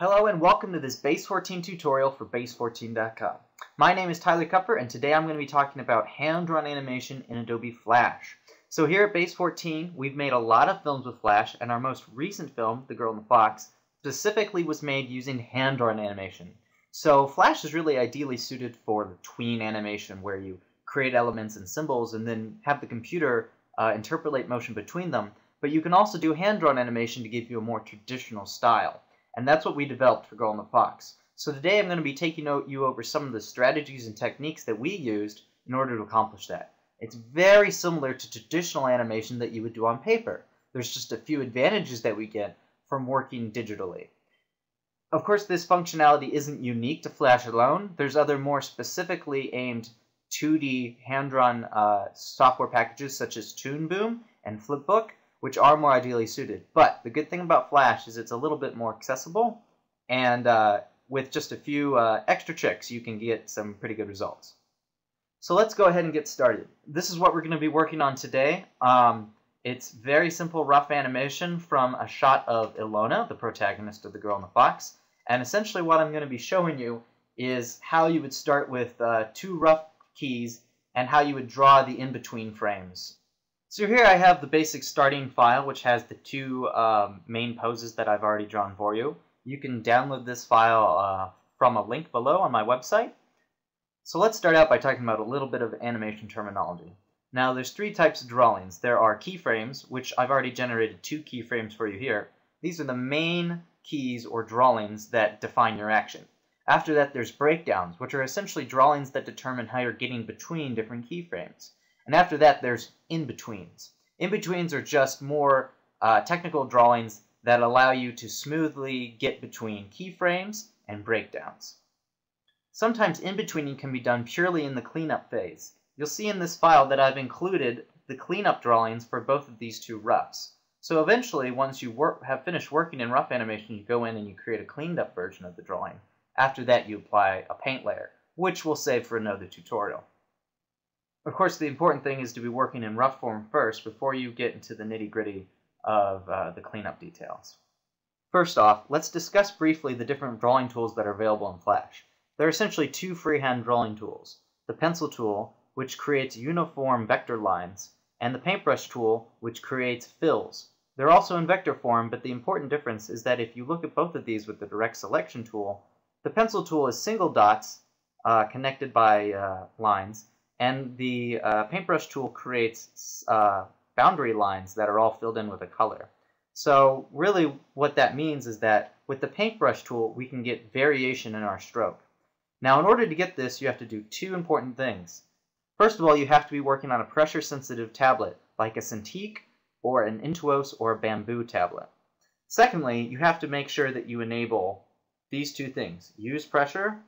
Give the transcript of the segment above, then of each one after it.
Hello and welcome to this Base 14 tutorial for Base14.com. My name is Tyler Kupfer and today I'm going to be talking about hand-drawn animation in Adobe Flash. So here at Base 14 we've made a lot of films with Flash and our most recent film, The Girl and the Fox, specifically was made using hand-drawn animation. So Flash is really ideally suited for the tween animation where you create elements and symbols and then have the computer uh, interpolate motion between them, but you can also do hand-drawn animation to give you a more traditional style. And that's what we developed for Girl and the Fox. So today I'm going to be taking you over some of the strategies and techniques that we used in order to accomplish that. It's very similar to traditional animation that you would do on paper. There's just a few advantages that we get from working digitally. Of course, this functionality isn't unique to Flash alone. There's other more specifically aimed 2D hand-drawn uh, software packages such as Toon Boom and Flipbook which are more ideally suited. But the good thing about Flash is it's a little bit more accessible, and uh, with just a few uh, extra tricks, you can get some pretty good results. So let's go ahead and get started. This is what we're going to be working on today. Um, it's very simple rough animation from a shot of Ilona, the protagonist of The Girl and the Fox. And essentially what I'm going to be showing you is how you would start with uh, two rough keys and how you would draw the in-between frames. So here I have the basic starting file, which has the two um, main poses that I've already drawn for you. You can download this file uh, from a link below on my website. So let's start out by talking about a little bit of animation terminology. Now there's three types of drawings. There are keyframes, which I've already generated two keyframes for you here. These are the main keys or drawings that define your action. After that there's breakdowns, which are essentially drawings that determine how you're getting between different keyframes. And after that, there's in-betweens. In-betweens are just more uh, technical drawings that allow you to smoothly get between keyframes and breakdowns. Sometimes in-betweening can be done purely in the cleanup phase. You'll see in this file that I've included the cleanup drawings for both of these two roughs. So eventually, once you work, have finished working in rough animation, you go in and you create a cleaned up version of the drawing. After that, you apply a paint layer, which we'll save for another tutorial. Of course, the important thing is to be working in rough form first before you get into the nitty-gritty of uh, the cleanup details. First off, let's discuss briefly the different drawing tools that are available in Flash. There are essentially two freehand drawing tools. The pencil tool, which creates uniform vector lines, and the paintbrush tool, which creates fills. They're also in vector form, but the important difference is that if you look at both of these with the direct selection tool, the pencil tool is single dots uh, connected by uh, lines, and the uh, paintbrush tool creates uh, boundary lines that are all filled in with a color. So really what that means is that with the paintbrush tool, we can get variation in our stroke. Now in order to get this, you have to do two important things. First of all, you have to be working on a pressure-sensitive tablet, like a Cintiq, or an Intuos, or a Bamboo tablet. Secondly, you have to make sure that you enable these two things, use pressure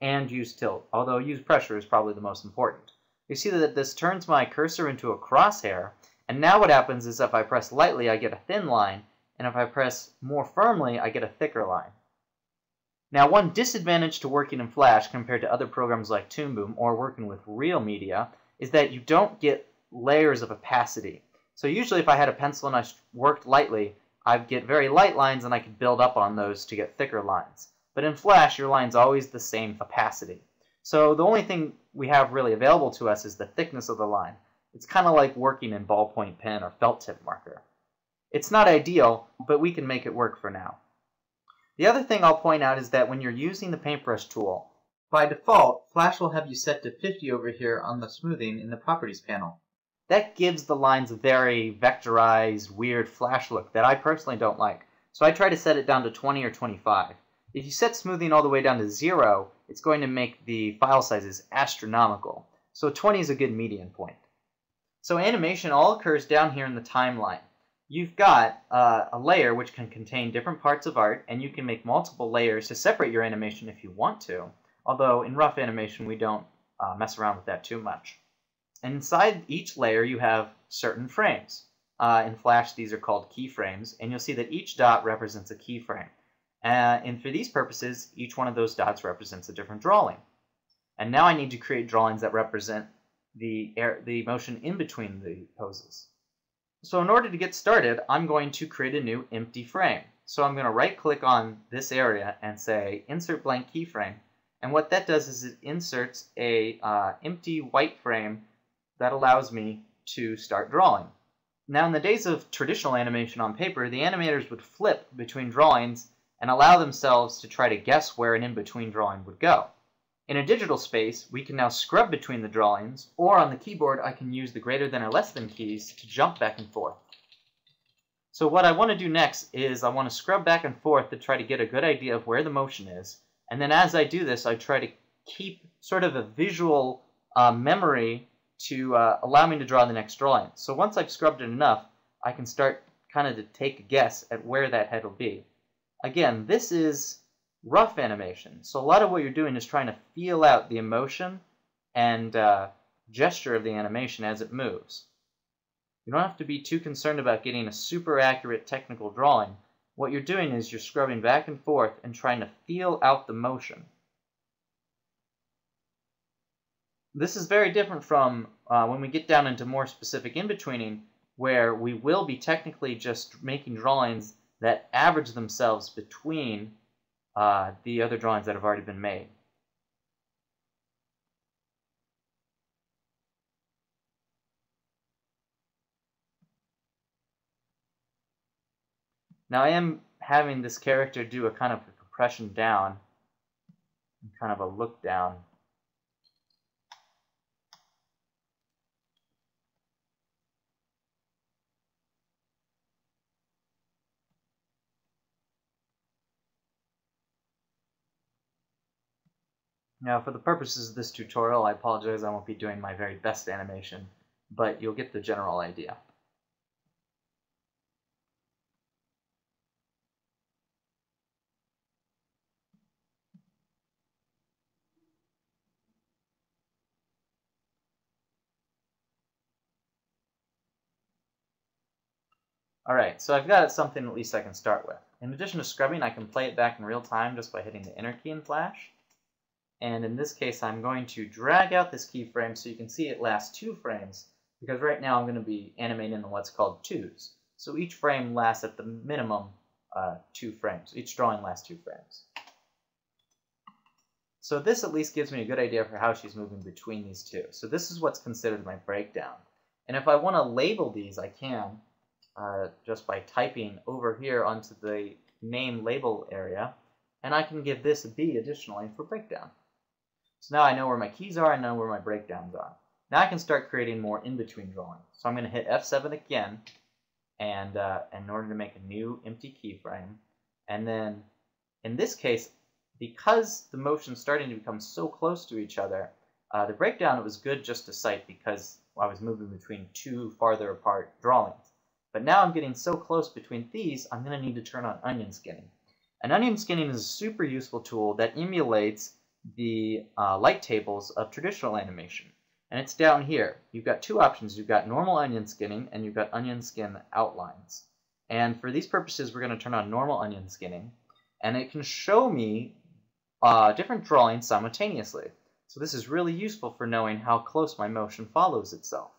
and use tilt, although use pressure is probably the most important you see that this turns my cursor into a crosshair, and now what happens is if I press lightly, I get a thin line, and if I press more firmly, I get a thicker line. Now, one disadvantage to working in Flash compared to other programs like Toon Boom or working with real media is that you don't get layers of opacity. So usually if I had a pencil and I worked lightly, I'd get very light lines and I could build up on those to get thicker lines. But in Flash, your line's always the same opacity. So the only thing we have really available to us is the thickness of the line. It's kind of like working in ballpoint pen or felt tip marker. It's not ideal, but we can make it work for now. The other thing I'll point out is that when you're using the paintbrush tool, by default, Flash will have you set to 50 over here on the smoothing in the properties panel. That gives the lines a very vectorized, weird Flash look that I personally don't like. So I try to set it down to 20 or 25. If you set smoothing all the way down to zero, it's going to make the file sizes astronomical. So 20 is a good median point. So animation all occurs down here in the timeline. You've got uh, a layer which can contain different parts of art, and you can make multiple layers to separate your animation if you want to. Although in rough animation, we don't uh, mess around with that too much. And inside each layer, you have certain frames. Uh, in Flash, these are called keyframes, and you'll see that each dot represents a keyframe. Uh, and for these purposes, each one of those dots represents a different drawing. And now I need to create drawings that represent the, air, the motion in between the poses. So in order to get started, I'm going to create a new empty frame. So I'm going to right click on this area and say insert blank keyframe. And what that does is it inserts a uh, empty white frame that allows me to start drawing. Now in the days of traditional animation on paper, the animators would flip between drawings and allow themselves to try to guess where an in-between drawing would go. In a digital space, we can now scrub between the drawings, or on the keyboard I can use the greater than or less than keys to jump back and forth. So what I want to do next is I want to scrub back and forth to try to get a good idea of where the motion is, and then as I do this I try to keep sort of a visual uh, memory to uh, allow me to draw the next drawing. So once I've scrubbed it enough, I can start kind of to take a guess at where that head will be. Again, this is rough animation. So a lot of what you're doing is trying to feel out the emotion and uh, gesture of the animation as it moves. You don't have to be too concerned about getting a super accurate technical drawing. What you're doing is you're scrubbing back and forth and trying to feel out the motion. This is very different from uh, when we get down into more specific in-betweening, where we will be technically just making drawings that average themselves between uh, the other drawings that have already been made. Now I am having this character do a kind of a compression down, kind of a look down Now for the purposes of this tutorial, I apologize I won't be doing my very best animation, but you'll get the general idea. Alright, so I've got something at least I can start with. In addition to scrubbing, I can play it back in real time just by hitting the enter key in Flash. And in this case, I'm going to drag out this keyframe so you can see it lasts two frames, because right now I'm going to be animating in what's called twos. So each frame lasts at the minimum uh, two frames. Each drawing lasts two frames. So this at least gives me a good idea for how she's moving between these two. So this is what's considered my breakdown. And if I want to label these, I can uh, just by typing over here onto the name label area. And I can give this a B additionally for breakdown. So now I know where my keys are, I know where my breakdowns are. Now I can start creating more in-between drawings. So I'm going to hit F7 again, and uh, in order to make a new empty keyframe. And then, in this case, because the motion's starting to become so close to each other, uh, the breakdown it was good just to cite because I was moving between two farther apart drawings. But now I'm getting so close between these, I'm going to need to turn on onion skinning. And onion skinning is a super useful tool that emulates the uh, light tables of traditional animation. And it's down here. You've got two options. You've got normal onion skinning and you've got onion skin outlines. And for these purposes, we're going to turn on normal onion skinning. And it can show me uh, different drawings simultaneously. So this is really useful for knowing how close my motion follows itself.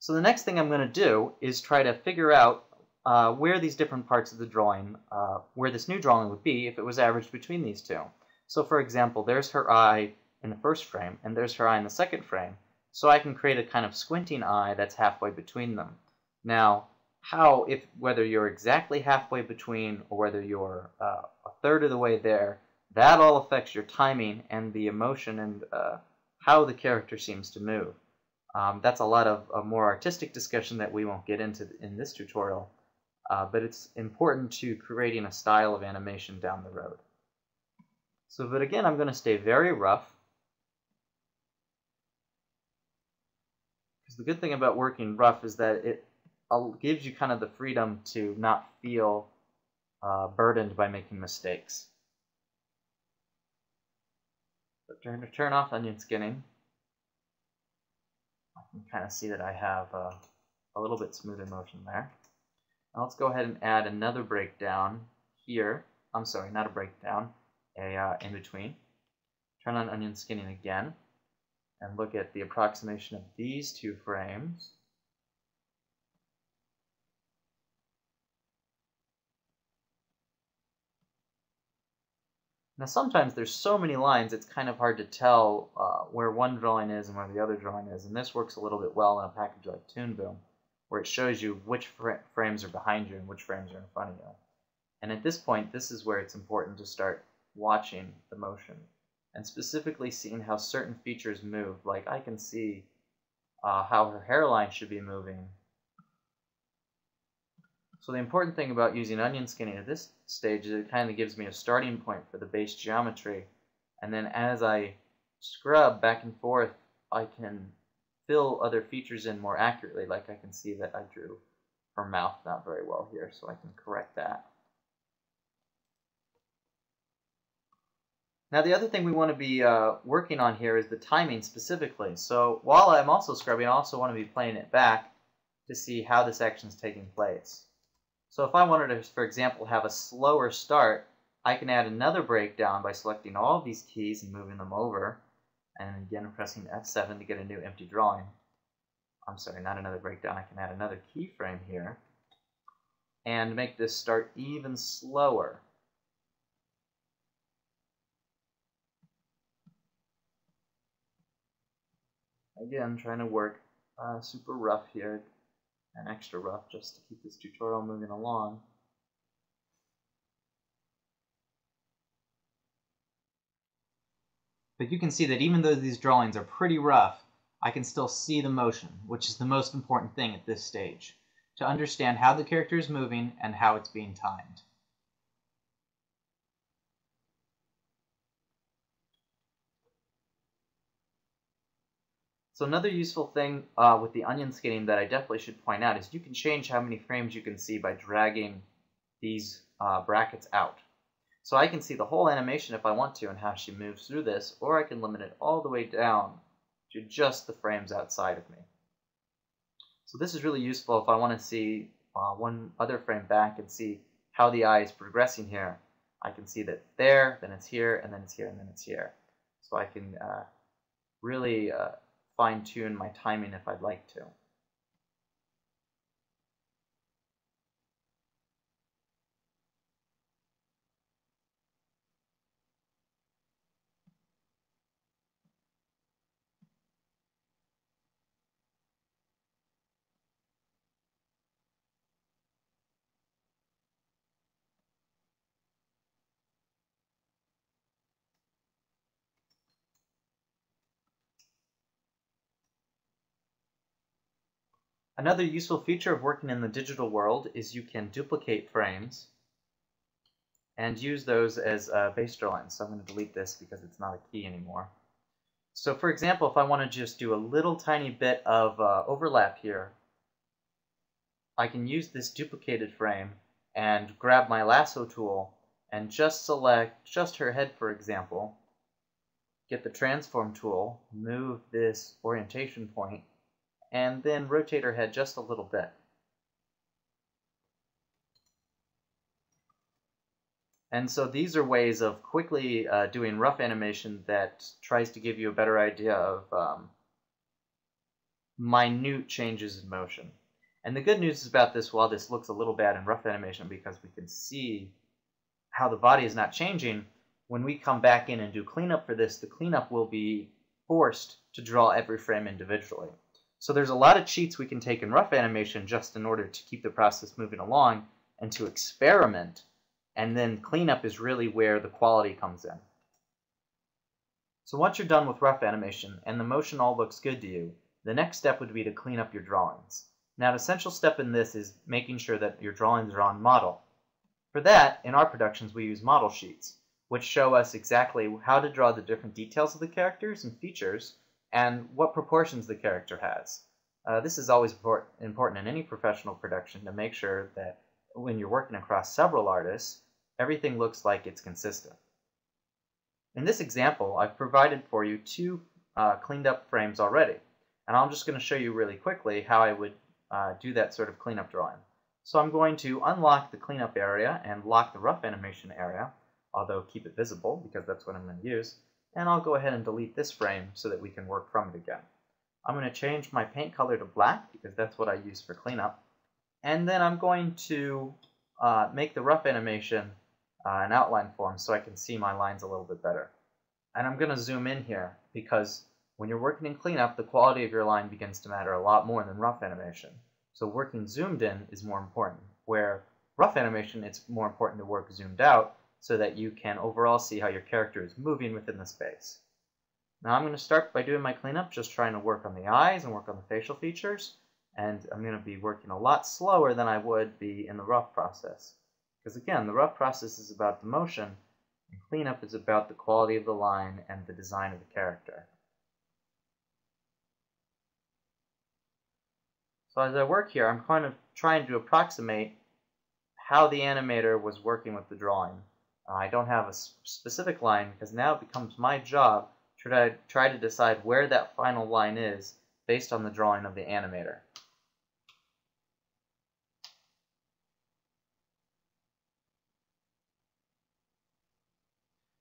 So the next thing I'm going to do is try to figure out uh, where these different parts of the drawing, uh, where this new drawing would be if it was averaged between these two. So for example, there's her eye in the first frame, and there's her eye in the second frame. So I can create a kind of squinting eye that's halfway between them. Now, how, if whether you're exactly halfway between or whether you're uh, a third of the way there, that all affects your timing and the emotion and uh, how the character seems to move. Um, that's a lot of a more artistic discussion that we won't get into in this tutorial, uh, but it's important to creating a style of animation down the road. So, but again, I'm going to stay very rough. Because the good thing about working rough is that it gives you kind of the freedom to not feel uh, burdened by making mistakes. But turn turn off onion skinning. I can kind of see that I have uh, a little bit smoother motion there. Now let's go ahead and add another breakdown here. I'm sorry, not a breakdown, a uh, in between. Turn on onion skinning again and look at the approximation of these two frames. Now sometimes there's so many lines it's kind of hard to tell uh, where one drawing is and where the other drawing is, and this works a little bit well in a package like Toon Boom, where it shows you which fr frames are behind you and which frames are in front of you. And at this point, this is where it's important to start watching the motion, and specifically seeing how certain features move. Like I can see uh, how her hairline should be moving so the important thing about using onion skinning at this stage is it kind of gives me a starting point for the base geometry. And then as I scrub back and forth, I can fill other features in more accurately. Like I can see that I drew her mouth not very well here, so I can correct that. Now the other thing we want to be uh, working on here is the timing specifically. So while I'm also scrubbing, I also want to be playing it back to see how this action is taking place. So if I wanted to, for example, have a slower start, I can add another breakdown by selecting all these keys and moving them over, and again pressing F7 to get a new empty drawing. I'm sorry, not another breakdown. I can add another keyframe here and make this start even slower. Again, trying to work uh, super rough here and extra rough just to keep this tutorial moving along. But you can see that even though these drawings are pretty rough, I can still see the motion, which is the most important thing at this stage, to understand how the character is moving and how it's being timed. So another useful thing uh, with the onion skinning that I definitely should point out is you can change how many frames you can see by dragging these uh, brackets out. So I can see the whole animation if I want to and how she moves through this, or I can limit it all the way down to just the frames outside of me. So this is really useful if I want to see uh, one other frame back and see how the eye is progressing here. I can see that there, then it's here, and then it's here, and then it's here. So I can uh, really uh, fine tune my timing if I'd like to. Another useful feature of working in the digital world is you can duplicate frames and use those as uh, base drawings. So I'm going to delete this because it's not a key anymore. So for example, if I want to just do a little tiny bit of uh, overlap here, I can use this duplicated frame and grab my lasso tool and just select just her head, for example, get the transform tool, move this orientation point, and then rotate her head just a little bit. And so these are ways of quickly uh, doing rough animation that tries to give you a better idea of um, minute changes in motion. And the good news is about this, while this looks a little bad in rough animation because we can see how the body is not changing, when we come back in and do cleanup for this, the cleanup will be forced to draw every frame individually. So there's a lot of cheats we can take in rough animation just in order to keep the process moving along and to experiment. And then cleanup is really where the quality comes in. So once you're done with rough animation and the motion all looks good to you, the next step would be to clean up your drawings. Now an essential step in this is making sure that your drawings are on model. For that, in our productions we use model sheets, which show us exactly how to draw the different details of the characters and features and what proportions the character has. Uh, this is always important in any professional production to make sure that when you're working across several artists, everything looks like it's consistent. In this example, I've provided for you two uh, cleaned up frames already, and I'm just going to show you really quickly how I would uh, do that sort of cleanup drawing. So I'm going to unlock the cleanup area and lock the rough animation area, although keep it visible because that's what I'm going to use and I'll go ahead and delete this frame so that we can work from it again. I'm going to change my paint color to black because that's what I use for cleanup. And then I'm going to uh, make the rough animation uh, an outline form so I can see my lines a little bit better. And I'm going to zoom in here because when you're working in cleanup, the quality of your line begins to matter a lot more than rough animation. So working zoomed in is more important, where rough animation, it's more important to work zoomed out so that you can overall see how your character is moving within the space. Now I'm going to start by doing my cleanup, just trying to work on the eyes and work on the facial features, and I'm going to be working a lot slower than I would be in the rough process. Because again, the rough process is about the motion, and cleanup is about the quality of the line and the design of the character. So as I work here, I'm kind of trying to approximate how the animator was working with the drawing. I don't have a specific line because now it becomes my job to try, try to decide where that final line is based on the drawing of the animator.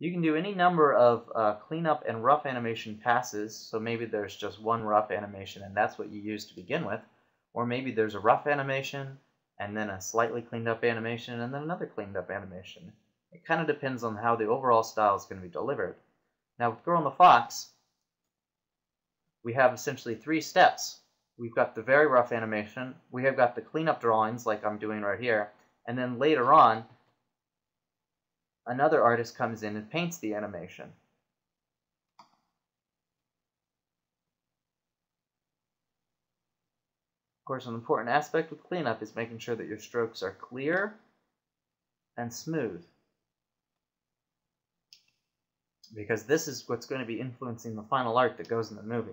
You can do any number of uh, cleanup and rough animation passes, so maybe there's just one rough animation and that's what you use to begin with. Or maybe there's a rough animation, and then a slightly cleaned up animation, and then another cleaned up animation. It kind of depends on how the overall style is going to be delivered. Now with Girl and the Fox, we have essentially three steps. We've got the very rough animation, we have got the cleanup drawings like I'm doing right here, and then later on, another artist comes in and paints the animation. Of course, an important aspect with cleanup is making sure that your strokes are clear and smooth. Because this is what's going to be influencing the final art that goes in the movie.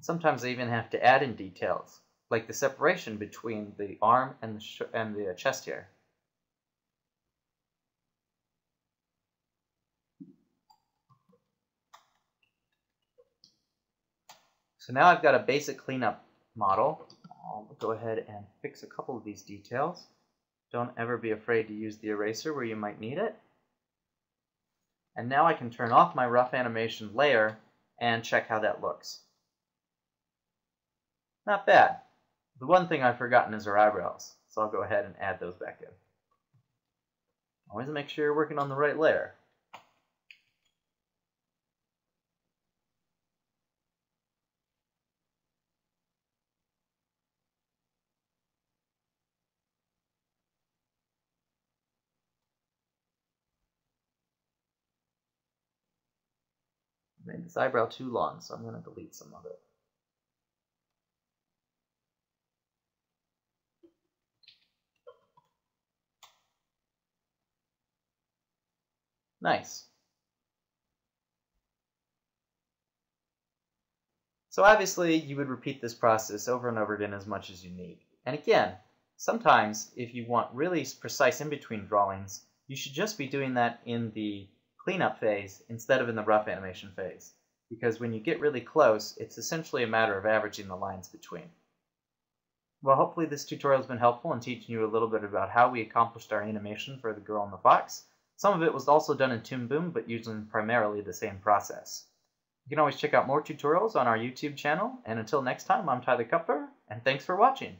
Sometimes they even have to add in details, like the separation between the arm and the, and the chest here. So now I've got a basic cleanup model. I'll go ahead and fix a couple of these details. Don't ever be afraid to use the eraser where you might need it. And now I can turn off my rough animation layer and check how that looks. Not bad. The one thing I've forgotten is our eyebrows, so I'll go ahead and add those back in. Always make sure you're working on the right layer. Made this eyebrow too long, so I'm going to delete some of it. Nice. So obviously you would repeat this process over and over again as much as you need. And again, sometimes if you want really precise in-between drawings, you should just be doing that in the cleanup phase instead of in the rough animation phase. Because when you get really close, it's essentially a matter of averaging the lines between. Well, hopefully this tutorial has been helpful in teaching you a little bit about how we accomplished our animation for the girl and the fox. Some of it was also done in Toon Boom, but using primarily the same process. You can always check out more tutorials on our YouTube channel, and until next time, I'm Tyler Kupfer, and thanks for watching.